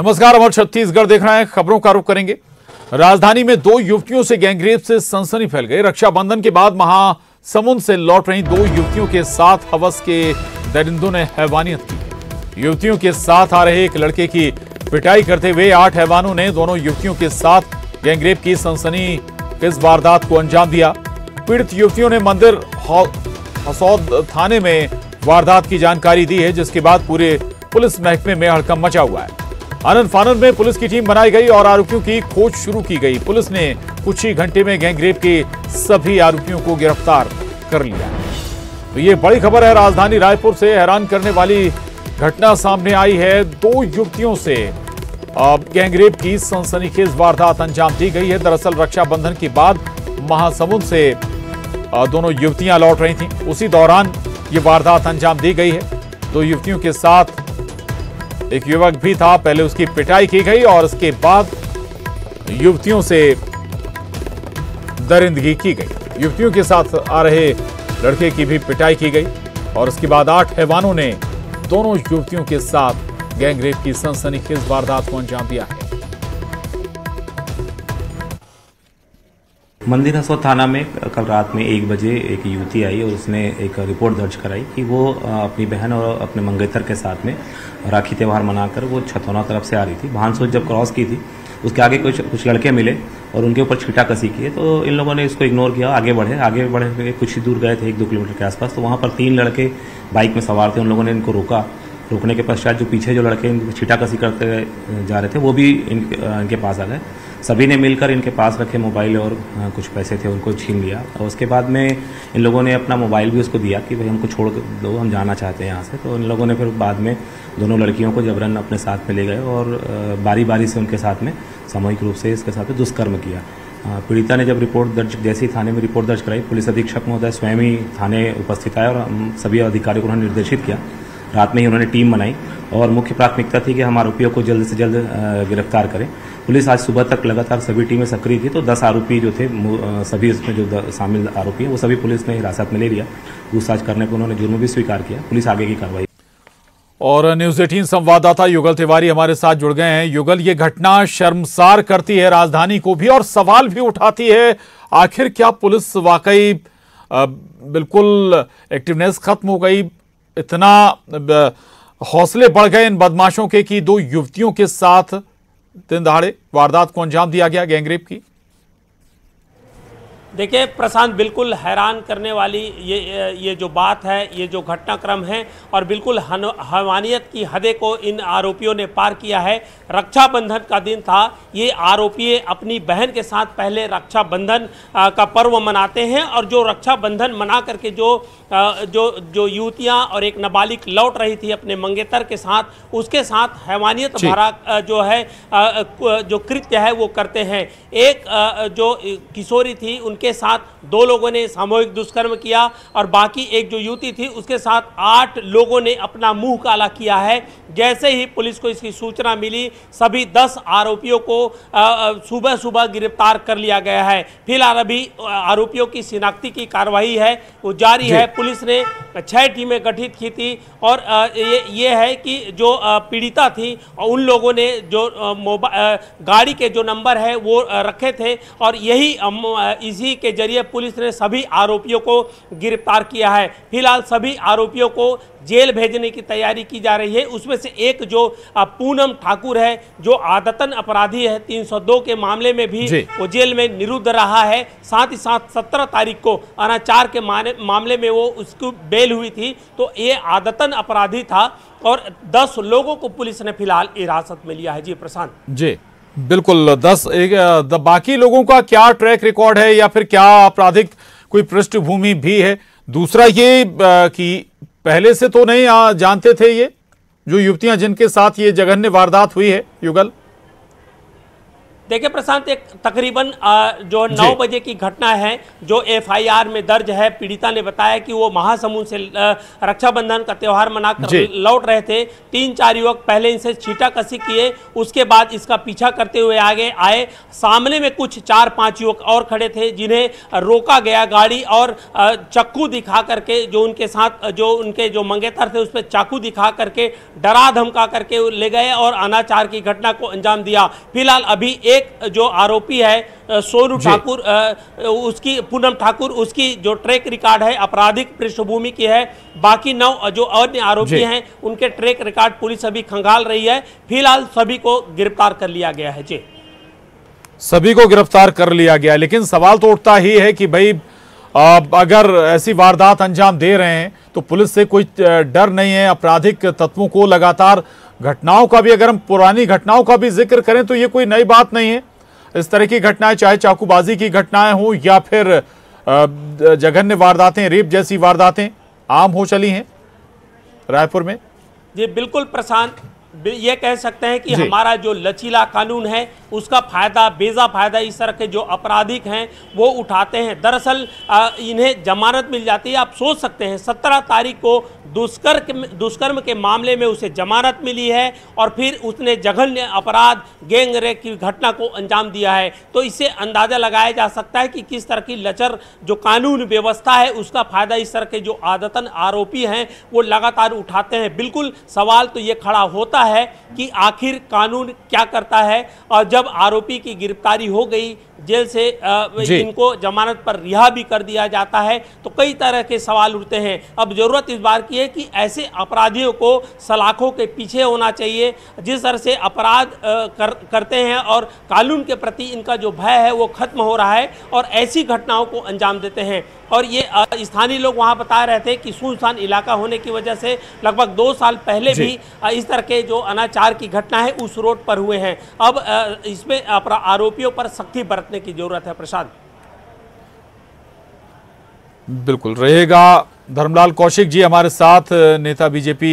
नमस्कार अमर छत्तीसगढ़ देख रहे हैं, खबरों का रुख करेंगे। राजधानी में दो युवतियों से गैंगरेप से सनसनी फैल गई। रक्षाबंधन के बाद महासमुंद से लौट रही दो युवतियों के साथ हवस के दरिंदों ने हैवानियत की। युवतियों के साथ आ रहे एक लड़के की पिटाई करते हुए आठ हैवानों ने दोनों युवतियों के साथ गैंगरेप की सनसनी इस वारदात को अंजाम दिया। पीड़ित युवतियों ने मंदिर हसौद थाने में वारदात की जानकारी दी है, जिसके बाद पूरे पुलिस महकमे में हड़कम मचा हुआ है। आनंद फानंद में पुलिस की टीम बनाई गई और आरोपियों की खोज शुरू की गई। पुलिस ने कुछ ही घंटे में गैंगरेप के सभी आरोपियों को गिरफ़्तार कर लिया। तो ये बड़ी खबर है, राजधानी रायपुर से हैरान करने वाली घटना सामने आई है। दो युवतियों से गैंगरेप की सनसनीखेज वारदात अंजाम दी गई है। दरअसल रक्षाबंधन के बाद महासमुंद से दोनों युवतियाँ लौट रही थीं। उसी दौरान ये वारदात अंजाम दी गई है। दो युवतियों के साथ एक युवक भी था, पहले उसकी पिटाई की गई और उसके बाद युवतियों से दरिंदगी की गई। युवतियों के साथ आ रहे लड़के की भी पिटाई की गई और उसके बाद आठ हैवानों ने दोनों युवतियों के साथ गैंगरेप की सनसनीखेज वारदात को अंजाम दिया है। मंदिर हसो थाना में कल रात में एक बजे एक युवती आई और उसने एक रिपोर्ट दर्ज कराई कि वो अपनी बहन और अपने मंगेतर के साथ में राखी त्यौहार मनाकर वो छतौना तरफ़ से आ रही थी। भानसोच जब क्रॉस की थी, उसके आगे कुछ कुछ लड़के मिले और उनके ऊपर छीटा कसी किए तो इन लोगों ने इसको इग्नोर किया, आगे बढ़े आगे बढ़े, कुछ ही दूर गए थे, एक दो किलोमीटर के आसपास तो वहाँ पर तीन लड़के बाइक में सवार थे, उन लोगों ने इनको रोका। रोकने के पश्चात जो पीछे जो लड़के इनको छीटा कसी करते जा रहे थे, वो भी इनके पास आ गए। सभी ने मिलकर इनके पास रखे मोबाइल और कुछ पैसे थे, उनको छीन लिया। और उसके बाद में इन लोगों ने अपना मोबाइल भी उसको दिया कि भाई हमको छोड़ दो, हम जाना चाहते हैं यहाँ से। तो इन लोगों ने फिर बाद में दोनों लड़कियों को जबरन अपने साथ में ले गए और बारी बारी से उनके साथ में सामूहिक रूप से इसके साथ दुष्कर्म किया। पीड़िता ने जब रिपोर्ट दर्ज, जैसी थाने में रिपोर्ट दर्ज कराई, पुलिस अधीक्षक महोदय स्वयं ही थाने उपस्थित आए और सभी अधिकारियों को उन्होंने निर्देशित किया। रात में ही उन्होंने टीम बनाई और मुख्य प्राथमिकता थी कि हम आरोपियों को जल्द से जल्द गिरफ़्तार करें। पुलिस आज सुबह तक लगातार सभी टीमें सक्रिय थी तो दस आरोपी जो थे सभी इसमें जो शामिल आरोपी हैं, वो सभी पुलिस ने हिरासत में ले लिया। पूछताछ करने को उन्होंने जुर्म भी स्वीकार किया। पुलिस आगे की कार्रवाई। और न्यूज़ एटीन संवाददाता युगल तिवारी हमारे साथ जुड़ गए हैं। युगल, ये घटना शर्मसार करती है राजधानी को भी और सवाल भी उठाती है, आखिर क्या पुलिस वाकई बिल्कुल एक्टिवनेस खत्म हो गई? इतना हौसले बढ़ गए इन बदमाशों के कि दो युवतियों के साथ दिन दहाड़े वारदात को अंजाम दिया गया गैंगरेप की। देखिए, प्रशांत, बिल्कुल हैरान करने वाली ये ये जो बात है, ये जो घटनाक्रम है और बिल्कुल हवानियत की हदे को इन आरोपियों ने पार किया है। रक्षाबंधन का दिन था। ये आरोपी अपनी बहन के साथ पहले रक्षाबंधन का पर्व मनाते हैं और जो रक्षाबंधन मना करके जो जो जो युवतियाँ और एक नाबालिग लौट रही थी अपने मंगेतर के साथ उसके साथ हैवानियत भरा जो है जो कृत्य है वो करते हैं। एक जो किशोरी थी उनके साथ दो लोगों ने सामूहिक दुष्कर्म किया और बाकी एक जो युवती थी उसके साथ आठ लोगों ने अपना मुँह काला किया है। जैसे ही पुलिस को इसकी सूचना मिली सभी दस आरोपियों को सुबह सुबह गिरफ़्तार कर लिया गया है। फ़िलहाल अभी आरोपियों की शिनाख्ती की कार्रवाई है वो जारी है। पुलिस ने छह टीमें गठित की थी और ये ये है कि जो पीड़िता थी उन लोगों ने जो गाड़ी के जो नंबर है वो रखे थे और यही इसी के ज़रिए पुलिस ने सभी आरोपियों को गिरफ़्तार किया है। फ़िलहाल सभी आरोपियों को जेल भेजने की तैयारी की जा रही है। उसमें से एक जो पूनम ठाकुर है जो आदतन अपराधी है 302 के मामले में भी वो जेल में निरुद्ध रहा है। साथ ही साथ 17 तारीख को अनाचार के मामले में वो उसकी बेल हुई थी तो ये आदतन अपराधी था और 10 लोगों को पुलिस ने फ़िलहाल हिरासत में लिया है। जी, प्रशांत। जी, बिल्कुल, दस एक बाकी लोगों का क्या ट्रैक रिकॉर्ड है या फिर क्या आपराधिक कोई पृष्ठभूमि भी है? दूसरा ये कि पहले से तो नहीं जानते थे ये, जो युवतियाँ जिनके साथ ये जघन्य वारदात हुई है, युगल। देखिए प्रशांत एक तकरीबन जो नौ बजे की घटना है जो एफआईआर में दर्ज है पीड़िता ने बताया कि वो महासमुंद से रक्षाबंधन का त्यौहार मनाकर लौट रहे थे। तीन चार युवक पहले इनसे छीटा कसी किए उसके बाद इसका पीछा करते हुए आगे आए। सामने में कुछ चार पाँच युवक और खड़े थे जिन्हें रोका गया गाड़ी और चक्कू दिखा करके जो उनके साथ जो उनके जो मंगेतर थे उस पर चाकू दिखा करके डरा धमका करके ले गए और अनाचार की घटना को अंजाम दिया। फ़िलहाल अभी एक एक जो आरोपी है सोनू ठाकुर उसकी पूनम ठाकुर उसकी जो ट्रैक रिकॉर्ड है आपराधिक पृष्ठभूमि की है। बाकी नौ जो अन्य आरोपी हैं उनके ट्रैक रिकॉर्ड पुलिस अभी खंगाल रही है। फ़िलहाल सभी को गिरफ़्तार कर लिया गया है। जी। सभी को गिरफ़्तार कर लिया गया लेकिन सवाल तो उठता ही है कि भाई अगर ऐसी वारदात अंजाम दे रहे हैं तो पुलिस से कोई डर नहीं है। आपराधिक तत्वों को लगातार घटनाओं का भी, अगर हम पुरानी घटनाओं का भी ज़िक्र करें तो ये कोई नई बात नहीं है। इस तरह की घटनाएँ, चाहे चाकूबाजी की घटनाएँ हों, या फिर जघन्य वारदातें, रेप जैसी वारदातें, आम हो चली हैं रायपुर में। जी, बिल्कुल प्रशांत ये कह सकते हैं कि हमारा जो लचीला कानून है उसका फ़ायदा बेजा फ़ायदा इस तरह के जो आपराधिक हैं वो उठाते हैं। दरअसल इन्हें जमानत मिल जाती है। आप सोच सकते हैं सत्रह तारीख को दुष्कर्म दुष्कर्म के मामले में उसे जमानत मिली है और फिर उसने जघन्य अपराध गैंग रेप की घटना को अंजाम दिया है। तो इससे अंदाज़ा लगाया जा सकता है कि किस तरह की लचर जो कानून व्यवस्था है उसका फ़ायदा इस तरह के जो आदतन आरोपी हैं वो लगातार उठाते हैं। बिल्कुल सवाल तो ये खड़ा होता है कि आखिर कानून क्या करता है? और जब आरोपी की गिरफ्तारी हो गई जेल से इनको जमानत पर रिहा भी कर दिया जाता है। तो कई तरह के सवाल उठते हैं। अब ज़रूरत इस बार की है कि ऐसे अपराधियों को सलाखों के पीछे होना चाहिए जिस तरह से अपराध कर, करते हैं और कानून के प्रति इनका जो भय है वो खत्म हो रहा है और ऐसी घटनाओं को अंजाम देते हैं। और ये स्थानीय लोग वहाँ बता रहे थे कि सुनसान इलाका होने की वजह से लगभग दो साल पहले भी इस तरह के जो अनाचार की घटना है उस रोड पर हुए हैं। अब इसमें आरोपियों पर सख्ती बरतने की ज़रूरत है प्रसाद। बिल्कुल रहेगा धर्मलाल कौशिक जी हमारे साथ नेता बीजेपी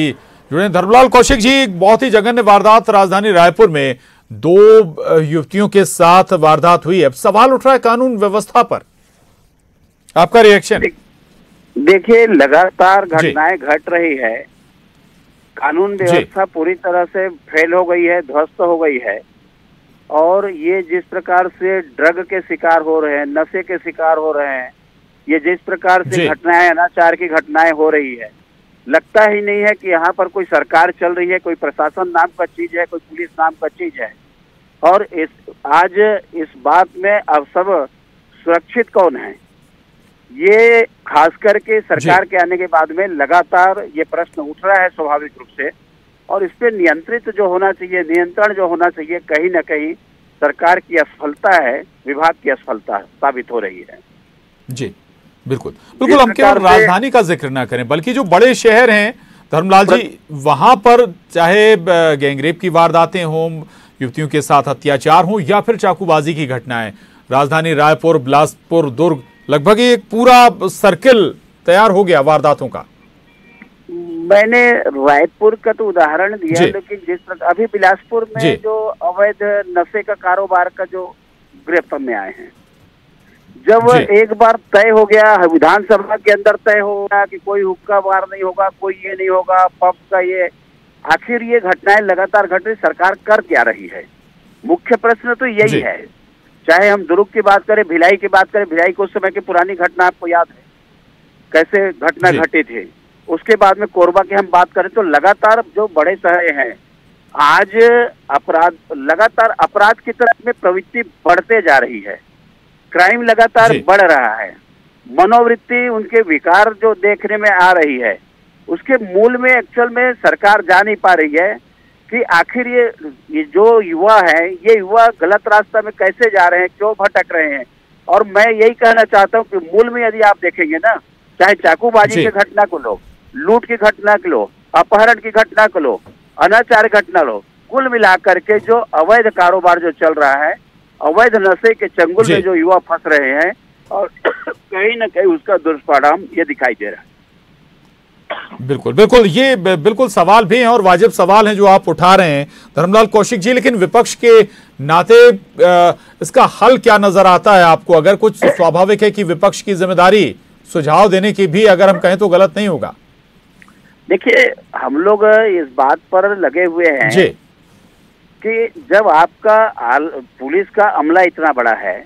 जुड़े धर्मलाल कौशिक जी बहुत ही जघन्य वारदात राजधानी रायपुर में दो युवतियों के साथ वारदात हुई है। सवाल उठ रहा है कानून व्यवस्था पर। आपका रिएक्शन देखिए लगातार घटनाएँ घट रही है। कानून व्यवस्था पूरी तरह से फेल हो गई है ध्वस्त हो गई है। और ये जिस प्रकार से ड्रग के शिकार हो रहे हैं नशे के शिकार हो रहे हैं ये जिस प्रकार से घटनाएँ अनाचार की घटनाएँ हो रही है लगता ही नहीं है कि यहाँ पर कोई सरकार चल रही है कोई प्रशासन नाम का चीज़ है कोई पुलिस नाम का चीज़ है। और इस आज इस बात में अब सब सुरक्षित कौन है? ये खास करके सरकार के आने के बाद में लगातार ये प्रश्न उठ रहा है स्वाभाविक रूप से। और इस पे नियंत्रित जो होना चाहिए नियंत्रण जो होना चाहिए कहीं ना कहीं सरकार की असफलता है विभाग की असफलता साबित हो रही है। जी बिल्कुल। बिल्कुल हम केवल राजधानी का ज़िक्र ना करें बल्कि जो बड़े शहर हैं धर्मलाल जी वहाँ पर चाहे गैंगरेप की वारदातें हों युवतियों के साथ अत्याचार हो या फिर चाकूबाजी की घटनाएँ राजधानी रायपुर बिलासपुर दुर्ग लगभग एक पूरा सर्किल तैयार हो गया वारदातों का। मैंने रायपुर का तो उदाहरण दिया लेकिन जिस प्रकार अभी बिलासपुर में जो। अवैध नशे का कारोबार का जो गिरफ़्तार में आए हैं जब एक बार तय हो गया विधानसभा के अंदर तय हो गया कि कोई हुक्का बार नहीं होगा कोई ये नहीं होगा पब का ये आखिर ये घटनाएँ लगातार घट रही सरकार कर क्या रही है? मुख्य प्रश्न तो यही है। चाहे हम दुर्ग की बात करें भिलाई की बात करें भिलाई को उस समय की पुरानी घटना आपको याद है। कैसे घटना घटी थी? उसके बाद में कोरबा की हम बात करें तो लगातार जो बड़े शहर हैं आज अपराध लगातार अपराध की तरफ़ में प्रवृत्ति बढ़ते जा रही है। क्राइम लगातार बढ़ रहा है। मनोवृत्ति उनके विकार जो देखने में आ रही है उसके मूल में एक्चुअल में सरकार जा नहीं पा रही है कि आखिर ये ये जो युवा है ये युवा गलत रास्ता में कैसे जा रहे हैं क्यों भटक रहे हैं? और मैं यही कहना चाहता हूँ कि मूल में यदि आप देखेंगे ना चाहे चाकूबाजी की घटना को लो लूट की घटना को लो अपहरण की घटना को लो अनाचार घटना लो कुल मिलाकर के जो अवैध कारोबार जो चल रहा है अवैध नशे के चंगुल में जो। युवा फंस रहे हैं और कहीं ना कहीं उसका दुष्परिणाम ये दिखाई दे रहा है। बिल्कुल बिल्कुल ये बिल्कुल सवाल भी हैं और वाजिब सवाल हैं जो आप उठा रहे हैं। धर्मलाल कौशिक जी लेकिन विपक्ष के नाते इसका हल क्या नज़र आता है आपको? अगर कुछ स्वाभाविक है कि विपक्ष की ज़िम्मेदारी सुझाव देने की भी अगर हम कहें तो गलत नहीं होगा। देखिए हम लोग इस बात पर लगे हुए हैं जी। कि जब आपका पुलिस का अमला इतना बड़ा है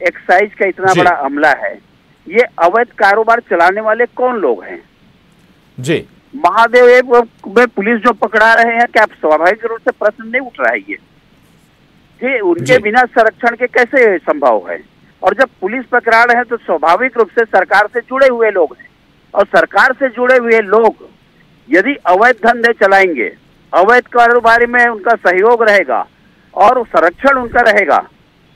एक्साइज का इतना बड़ा अमला है ये अवैध कारोबार चलाने वाले कौन लोग हैं? जी। महादेव में पुलिस जो पकड़ा रहे हैं क्या स्वाभाविक रूप से प्रश्न नहीं उठ रहा है ये? कि उनके बिना संरक्षण के कैसे संभव है? और जब पुलिस पकड़ा रहे हैं तो स्वाभाविक रूप से सरकार से जुड़े हुए लोग हैं। और सरकार से जुड़े हुए लोग यदि अवैध धंधे चलाएँगे अवैध कारोबारी में उनका सहयोग रहेगा और संरक्षण उनका रहेगा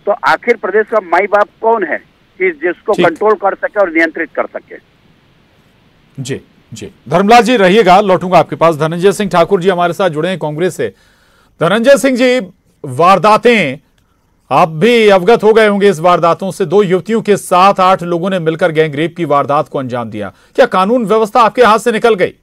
तो आखिर प्रदेश का माई बाप कौन है कि जिसको कंट्रोल कर सके और नियंत्रित कर सके? जी जी। धर्मलाल जी रहिएगा लौटूँगा आपके पास। धनंजय सिंह ठाकुर जी हमारे साथ जुड़े हैं कांग्रेस से। धनंजय सिंह जी वारदातें आप भी अवगत हो गए होंगे इस वारदातों से। दो युवतियों के साथ आठ लोगों ने मिलकर गैंगरेप की वारदात को अंजाम दिया। क्या कानून व्यवस्था आपके हाथ से निकल गई?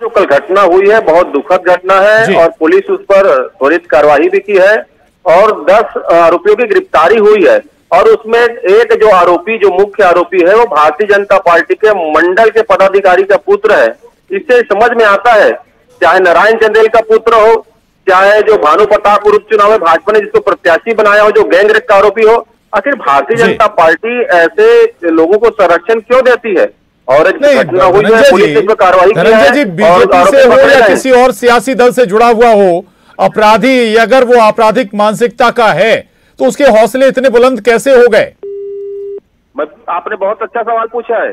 जो कल घटना हुई है बहुत दुखद घटना है और पुलिस उस पर त्वरित कार्रवाई भी की है और दस आरोपियों की गिरफ्तारी हुई है और उसमें एक जो आरोपी जो मुख्य आरोपी है वो भारतीय जनता पार्टी के मंडल के पदाधिकारी का पुत्र है। इससे समझ में आता है चाहे नारायण चंदेल का पुत्र हो चाहे जो भानु प्रताप उपचुनाव में भाजपा ने जिसको प्रत्याशी बनाया हो जो गैंग रेप का आरोपी हो आखिर भारतीय जनता पार्टी ऐसे लोगों को संरक्षण क्यों देती है? और एक घटना हुई है पुलिस इस पर कार्रवाई जी बीजेपी से हो या किसी और सियासी दल से जुड़ा हुआ हो अपराधी अगर वो आपराधिक मानसिकता का है तो उसके हौसले इतने बुलंद कैसे हो गए? आपने बहुत अच्छा सवाल पूछा है।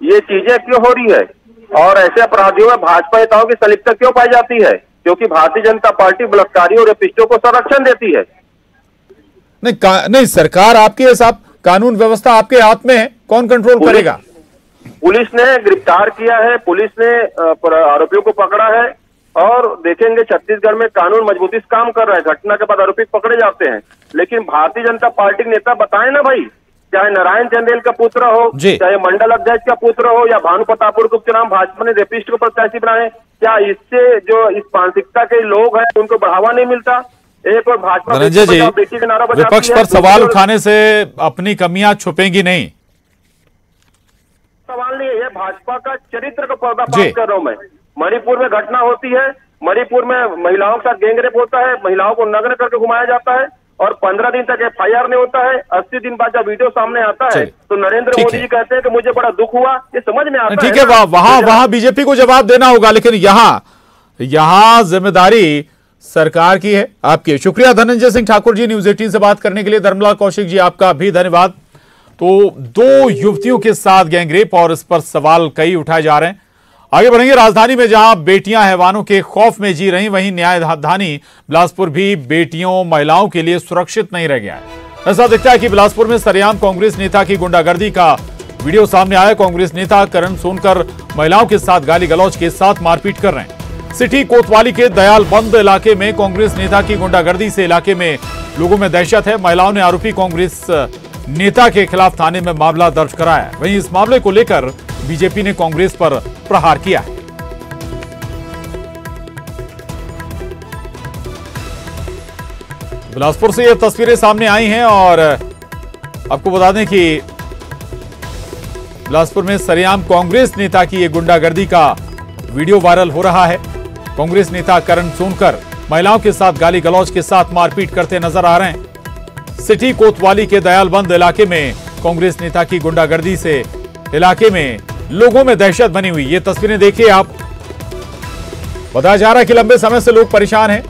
ये चीज़ें क्यों हो रही है? और ऐसे अपराधियों में भाजपा नेताओं की सलिप्तता क्यों पाई जाती है? क्योंकि भारतीय जनता पार्टी बलात्कारियों और रेपिस्टों को संरक्षण देती है। नहीं नहीं सरकार आपके हिसाब कानून व्यवस्था आपके हाथ में है कौन कंट्रोल करेगा? पुलिस ने गिरफ़्तार किया है पुलिस ने आरोपियों को पकड़ा है और देखेंगे छत्तीसगढ़ में कानून मजबूती से काम कर रहा है। घटना के बाद आरोपी पकड़े जाते हैं। लेकिन भारतीय जनता पार्टी के नेता बताए ना भाई चाहे नारायण चंदेल का पुत्र हो चाहे मंडल अध्यक्ष का पुत्र हो या भानु प्रतापुर के उपचुनाव भाजपा ने रेपिस्ट को प्रत्याशी बनाए क्या इससे जो इस मानसिकता के लोग हैं उनको बढ़ावा नहीं मिलता? एक और भाजपा विपक्ष पर सवाल उठाने से अपनी कमियाँ छुपेंगी नहीं। सवाल नहीं है भाजपा का चरित्र का पर्दाफाश कर रहा हूँ मैं। मणिपुर में घटना होती है मणिपुर में महिलाओं के साथ गैंगरेप होता है महिलाओं को नग्न करके घुमाया जाता है और पंद्रह दिन तक एफ़ आई नहीं होता है अस्सी दिन बाद जब वीडियो सामने आता है तो नरेंद्र मोदी जी कहते हैं कि मुझे बड़ा दुख हुआ ये समझ में आता ठीक है वहाँ वहाँ बीजेपी को जवाब देना होगा लेकिन यहाँ यहाँ ज़िम्मेदारी सरकार की है आपकी शुक्रिया धनंजय सिंह ठाकुर जी न्यूज़ एटीन से बात करने के लिए। धर्मलाल कौशिक जी आपका भी धन्यवाद। तो दो युवतियों के साथ गैंगरेप और इस पर सवाल कई उठाए जा रहे हैं। आगे बढ़ेंगे राजधानी में, जहाँ बेटियाँ हैवानों के खौफ में जी रही, वहीं न्याय राजधानी बिलासपुर भी बेटियों, महिलाओं के लिए सुरक्षित नहीं रह गया ऐसा दिखता है कि बिलासपुर में सरेआम कांग्रेस नेता की गुंडागर्दी का वीडियो सामने आया। कांग्रेस नेता करण सोनकर महिलाओं के साथ गाली गलौज के साथ मारपीट कर रहे हैं। सिटी कोतवाली के दयाल बंद इलाके में कांग्रेस नेता की गुंडागर्दी से इलाके में लोगों में दहशत है। महिलाओं ने आरोपी कांग्रेस नेता के खिलाफ थाने में मामला दर्ज कराया। वहीं इस मामले को लेकर बीजेपी ने कांग्रेस पर प्रहार किया है। बिलासपुर से ये तस्वीरें सामने आई हैं और आपको बता दें कि बिलासपुर में सरेआम कांग्रेस नेता की ये गुंडागर्दी का वीडियो वायरल हो रहा है। कांग्रेस नेता करण सोनकर महिलाओं के साथ गाली गलौज के साथ मारपीट करते नज़र आ रहे हैं। सिटी कोतवाली के दयालबंद इलाके में कांग्रेस नेता की गुंडागर्दी से इलाके में लोगों में दहशत बनी हुई। ये तस्वीरें देखिए आप। बताया जा रहा है कि लंबे समय से लोग परेशान हैं।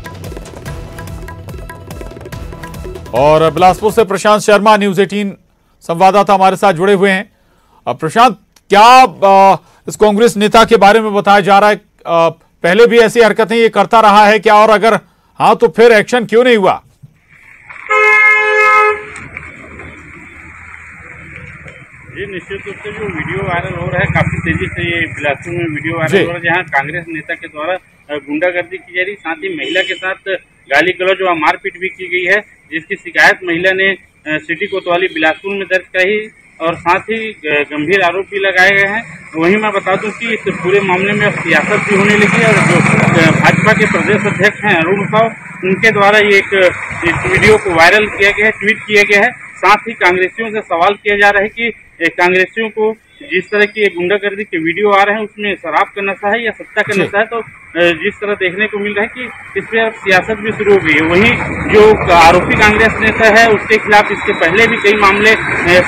और बिलासपुर से प्रशांत शर्मा, न्यूज़ एटीन संवाददाता हमारे साथ जुड़े हुए हैं। अब प्रशांत, क्या इस कांग्रेस नेता के बारे में बताया जा रहा है? पहले भी ऐसी हरकतें, ये करता रहा है क्या? और अगर हाँ तो फिर एक्शन क्यों नहीं हुआ? जी निश्चित रूप से जो वीडियो वायरल हो रहा है काफ़ी तेज़ी से ये बिलासपुर में वीडियो वायरल हो रहा है जहाँ कांग्रेस नेता के द्वारा गुंडागर्दी की जा रही साथ ही महिला के साथ गाली गलौज व मारपीट भी की गई है जिसकी शिकायत महिला ने सिटी कोतवाली बिलासपुर में दर्ज कराई और साथ ही गंभीर आरोप भी लगाए गए हैं। वहीं मैं बता दूँ कि इस पूरे मामले में सियासत भी होने लगी है और जो भाजपा के प्रदेश अध्यक्ष हैं अरुण साव उनके द्वारा ये एक इस वीडियो को वायरल किया गया है ट्वीट किया गया है। साथ ही कांग्रेसियों से सवाल किया जा रहा है कि कांग्रेसियों को जिस तरह की गुंडागर्दी के वीडियो आ रहे हैं उसमें शराब का नशा है या सत्ता का नशा है तो जिस तरह देखने को मिल रहा है कि इस पर सियासत भी शुरू हो गई है। वहीं जो आरोपी कांग्रेस नेता है उसके खिलाफ इसके पहले भी कई मामले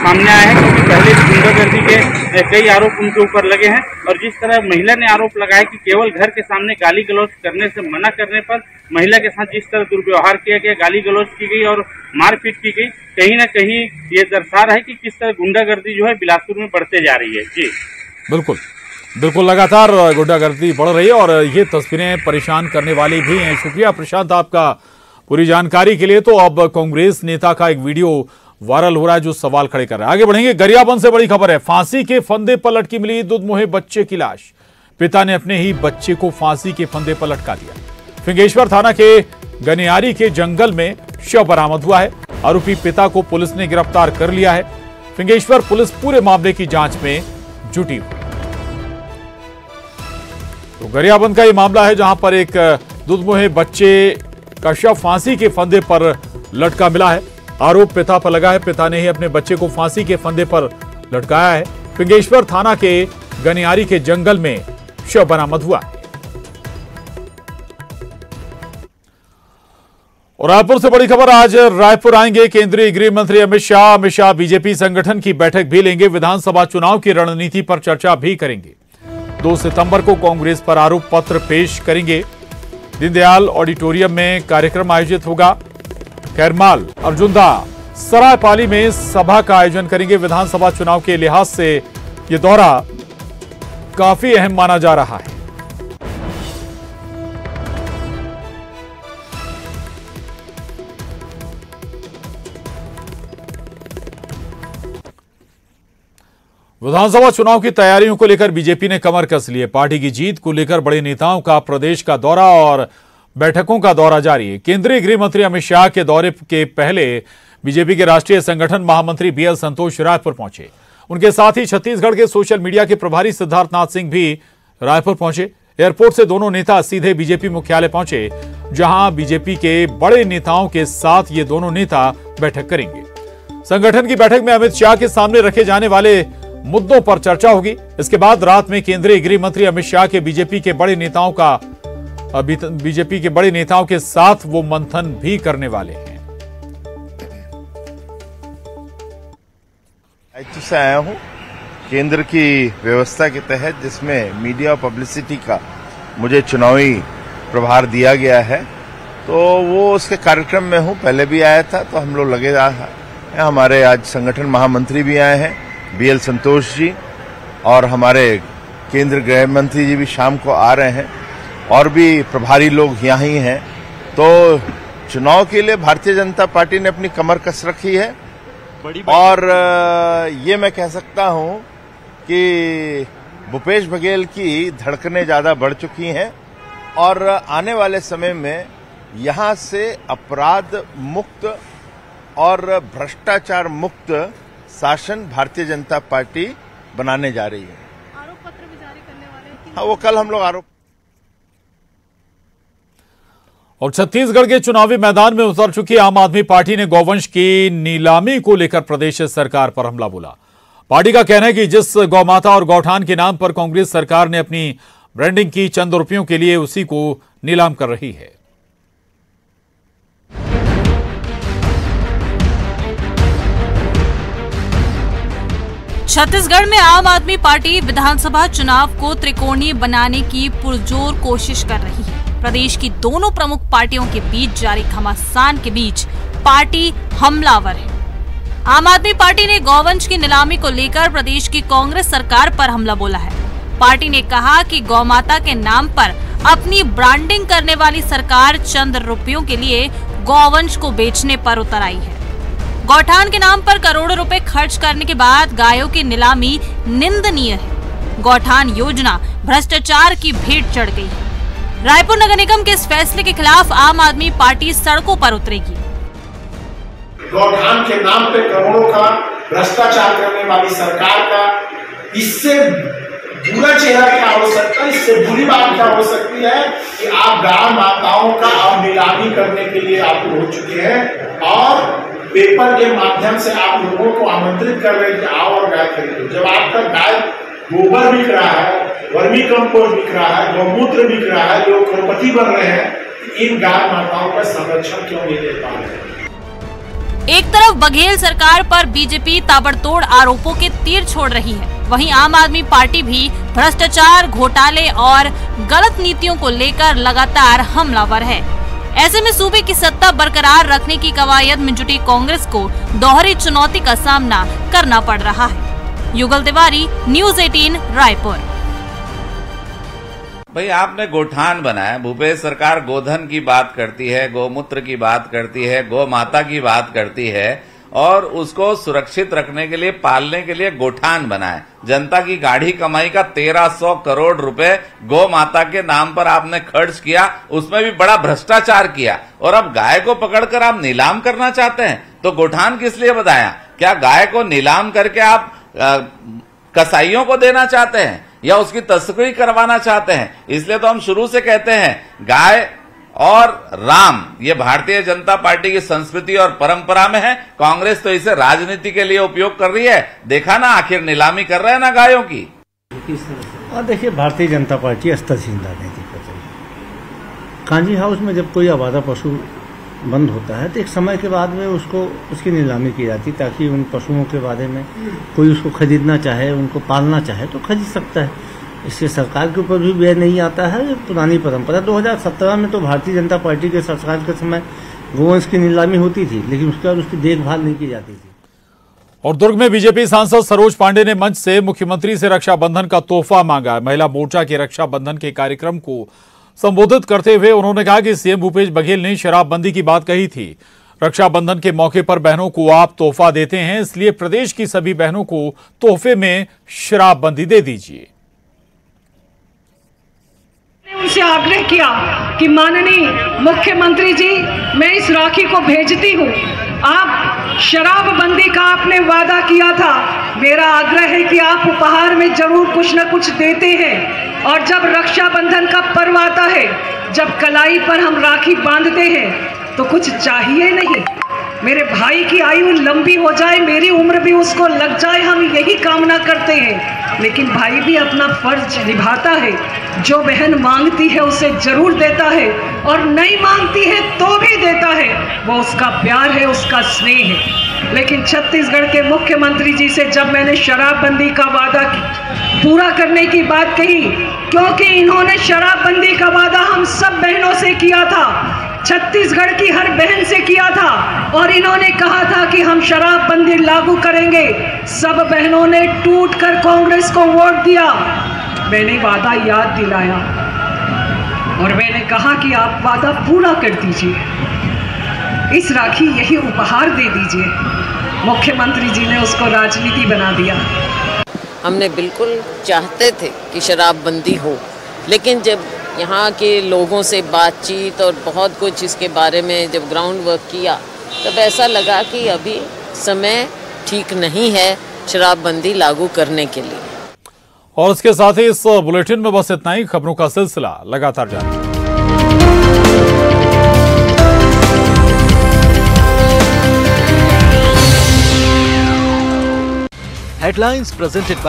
सामने आए हैं क्योंकि पहले भी गुंडागर्दी के कई आरोप उनके ऊपर लगे हैं। और जिस तरह महिला ने आरोप लगाया कि केवल घर के सामने गाली गलौज करने से मना करने पर महिला के साथ जिस तरह दुर्व्यवहार किया गया गाली गलौज की गई और मारपीट की गई कहीं ना कहीं ये दर्शा रहा है कि किस तरह गुंडागर्दी जो है बिलासपुर में बढ़ते जा रही है। जी। बिल्कुल। बिल्कुल लगातार गुंडागर्दी बढ़ रही है और ये तस्वीरें परेशान करने वाली भी हैं। शुक्रिया प्रशांत आपका पूरी जानकारी के लिए। तो अब कांग्रेस नेता का एक वीडियो वायरल हो रहा है जो सवाल खड़े कर रहा है। आगे बढ़ेंगे। गरियाबंद से बड़ी खबर है। फांसी के फंदे पर लटकी मिली दुधमोहे बच्चे की लाश। पिता ने अपने ही बच्चे को फांसी के फंदे पर लटका दिया। फिंगेश्वर थाना के गनियारी के जंगल में शव बरामद हुआ है। आरोपी पिता को पुलिस ने गिरफ़्तार कर लिया है। फिंगेश्वर पुलिस पूरे मामले की जाँच में जुटी हुई। तो गरियाबंद का ये मामला है जहाँ पर एक दुधमुहे बच्चे का शव फांसी के फंदे पर लटका मिला है। आरोप पिता पर लगा है। पिता ने ही अपने बच्चे को फांसी के फंदे पर लटकाया है। फिंगेश्वर थाना के गनियारी के जंगल में शव बरामद हुआ। है और रायपुर से बड़ी खबर, आज रायपुर आएँगे केंद्रीय गृह मंत्री अमित शाह। अमित शाह बीजेपी संगठन की बैठक भी लेंगे, विधानसभा चुनाव की रणनीति पर चर्चा भी करेंगे। दो सितंबर को कांग्रेस पर आरोप पत्र पेश करेंगे। दीनदयाल ऑडिटोरियम में कार्यक्रम आयोजित होगा। खैरमाल, अर्जुनदा, सरायपाली में सभा का आयोजन करेंगे। विधानसभा चुनाव के लिहाज से यह दौरा काफ़ी अहम माना जा रहा है। विधानसभा चुनाव की तैयारियों को लेकर बीजेपी ने कमर कस ली पार्टी की जीत को लेकर बड़े नेताओं का प्रदेश का दौरा और बैठकों का दौरा जारी है। केंद्रीय गृह मंत्री अमित शाह के दौरे के पहले बीजेपी के राष्ट्रीय संगठन महामंत्री बीएल संतोष रायपुर पहुँचे। उनके साथ ही छत्तीसगढ़ के सोशल मीडिया के प्रभारी सिद्धार्थनाथ सिंह भी रायपुर पहुँचे। एयरपोर्ट से दोनों नेता सीधे बीजेपी मुख्यालय पहुँचे, जहाँ बीजेपी के बड़े नेताओं के साथ ये दोनों नेता बैठक करेंगे। संगठन की बैठक में अमित शाह के सामने रखे जाने वाले मुद्दों पर चर्चा होगी। इसके बाद रात में केंद्रीय गृह मंत्री अमित शाह के बीजेपी के बड़े नेताओं का बीजेपी के बड़े नेताओं के साथ वो मंथन भी करने वाले हैं। दायित्व से आया हूँ। केंद्र की व्यवस्था के तहत जिसमें मीडिया और पब्लिसिटी का मुझे चुनावी प्रभार दिया गया है तो वो उसके कार्यक्रम में हूँ। पहले भी आया था तो हम लोग लगे हमारे आज संगठन महामंत्री भी आए हैं। बीएल संतोष जी और हमारे केंद्र गृह मंत्री जी भी शाम को आ रहे हैं और भी प्रभारी लोग यहाँ ही हैं। तो चुनाव के लिए भारतीय जनता पार्टी ने अपनी कमर कस रखी है। और ये मैं कह सकता हूँ कि भूपेश बघेल की धड़कने ज़्यादा बढ़ चुकी हैं और आने वाले समय में यहाँ से अपराध मुक्त और भ्रष्टाचार मुक्त शासन भारतीय जनता पार्टी बनाने जा रही है। आरोप पत्र भी जारी करने वाले हाँ वो कल हम लोग आरोप और छत्तीसगढ़ के चुनावी मैदान में उतर चुकी आम आदमी पार्टी ने गौवंश की नीलामी को लेकर प्रदेश सरकार पर हमला बोला। पार्टी का कहना है कि जिस गौमाता और गौठान के नाम पर कांग्रेस सरकार ने अपनी ब्रांडिंग की चंद रुपयों के लिए उसी को नीलाम कर रही है। छत्तीसगढ़ में आम आदमी पार्टी विधानसभा चुनाव को त्रिकोणीय बनाने की पुरजोर कोशिश कर रही है। प्रदेश की दोनों प्रमुख पार्टियों के बीच जारी घमासान के बीच पार्टी हमलावर है। आम आदमी पार्टी ने गौवंश की नीलामी को लेकर प्रदेश की कांग्रेस सरकार पर हमला बोला है। पार्टी ने कहा कि गौमाता के नाम पर अपनी ब्रांडिंग करने वाली सरकार चंद रुपयों के लिए गौवंश को बेचने पर उतर आई है। गौठान के नाम पर करोड़ों रुपए खर्च करने के बाद गायों की नीलामी निंदनीय है। गौठान योजना, भ्रष्टाचार की भेंट चढ़ गई है। रायपुर नगर निगम के इस फैसले के खिलाफ आम आदमी पार्टी सड़कों पर उतरेगी। गौठान के नाम पे करोड़ों का भ्रष्टाचार करने वाली सरकार का इससे बुरा चेहरा क्या हो सकता है? इससे बुरी बात क्या हो सकती है कि आप गाँव माताओं का अब नीलामी करने के लिए आप हो चुके हैं और पेपर के माध्यम से आप लोगों को आमंत्रित कर रहे हैं कि आओ और गाय खरीदो। जब आपका गाय गोबर बिक रहा है, वर्मी कंपोस्ट बिक रहा है, गौमूत्र बिक रहा है, लोग करोड़पति बन रहे हैं इन गाय माताओं का संरक्षण क्यों नहीं दे पा रहे एक तरफ़ बघेल सरकार पर बीजेपी ताबड़तोड़ आरोपों के तीर छोड़ रही है। वहीं आम आदमी पार्टी भी भ्रष्टाचार, घोटाले और गलत नीतियों को लेकर लगातार हमलावर है। ऐसे में सूबे की सत्ता बरकरार रखने की कवायद में जुटी कांग्रेस को दोहरी चुनौती का सामना करना पड़ रहा है। युगल तिवारी, न्यूज़ 18 रायपुर। भाई, आपने गोठान बनाया। भूपेश सरकार गोधन की बात करती है, गोमूत्र की बात करती है, गो माता की बात करती है। और उसको सुरक्षित रखने के लिए पालने के लिए गोठान बनाए। जनता की गाढ़ी कमाई का तेरह सौ करोड़ रुपए गौ माता के नाम पर आपने खर्च किया उसमें भी बड़ा भ्रष्टाचार किया। और अब गाय को पकड़कर आप नीलाम करना चाहते हैं तो गोठान किस लिए बताया क्या गाय को नीलाम करके आप आ, कसाईयों को देना चाहते हैं या उसकी तस्करी करवाना चाहते हैं? इसलिए तो हम शुरू से कहते हैं गाय और राम, ये भारतीय जनता पार्टी की संस्कृति और परंपरा में है। कांग्रेस तो इसे राजनीति के लिए उपयोग कर रही है। देखा ना, आखिर नीलामी कर रहे हैं ना गायों की? और देखिए, भारतीय जनता पार्टी अस्त्रहीन राजनीति कर रही है कांजी हाउस में जब कोई आबादा पशु बंद होता है तो एक समय के बाद में उसको, उसकी नीलामी की जाती ताकि उन पशुओं के बारे में कोई उसको खरीदना चाहे, उनको पालना चाहे तो खरीद सकता है। इससे सरकार के ऊपर भी व्यय नहीं आता है। पुरानी परंपरा 2017 में तो भारतीय जनता पार्टी के सरकार के समय गोवंश की नीलामी होती थी, लेकिन उसके बाद उसकी देखभाल नहीं की जाती थी। और दुर्ग में बीजेपी सांसद सरोज पांडे ने मंच से मुख्यमंत्री से रक्षाबंधन का तोहफा मांगा। महिला मोर्चा के रक्षाबंधन के कार्यक्रम को संबोधित करते हुए उन्होंने कहा कि सीएम भूपेश बघेल ने शराबबंदी की बात कही थी। रक्षाबंधन के मौके पर बहनों को आप तोहफा देते हैं, इसलिए प्रदेश की सभी बहनों को तोहफे में शराबबंदी दे दीजिए। उनसे आग्रह किया कि माननीय मुख्यमंत्री जी, मैं इस राखी को भेजती हूँ। आप शराबबंदी का आपने वादा किया था। मेरा आग्रह है कि आप उपहार में ज़रूर कुछ न कुछ देते हैं। और जब रक्षाबंधन का पर्व आता है, जब कलाई पर हम राखी बांधते हैं तो कुछ चाहिए नहीं। मेरे भाई की आयु लंबी हो जाए, मेरी उम्र भी उसको लग जाए, हम यही कामना करते हैं। लेकिन भाई भी अपना फ़र्ज़ निभाता है। जो बहन मांगती है, उसे ज़रूर देता है। और नहीं मांगती है तो भी देता है। वो उसका प्यार है, उसका स्नेह है। लेकिन छत्तीसगढ़ के मुख्यमंत्री जी से जब मैंने शराबबंदी का वादा पूरा करने की बात कही, क्योंकि इन्होंने शराबबंदी का वादा हम सब बहनों से किया था। छत्तीसगढ़ की हर बहन से किया था और इन्होंने कहा था कि हम शराबबंदी लागू करेंगे। सब बहनों ने टूट कर कांग्रेस को वोट दिया। मैंने वादा याद दिलाया और मैंने कहा कि आप वादा पूरा कर दीजिए। इस राखी यही उपहार दे दीजिए। मुख्यमंत्री जी ने उसको राजनीति बना दिया। हमने बिल्कुल चाहते थे कि शराबबंदी हो, लेकिन जब यहाँ के लोगों से बातचीत और बहुत कुछ इसके बारे में जब ग्राउंड वर्क किया तब ऐसा लगा कि अभी समय ठीक नहीं है शराबबंदी लागू करने के लिए। और इसके साथ ही इस बुलेटिन में बस इतना ही खबरों का सिलसिला लगातार जारी। Headlines presented by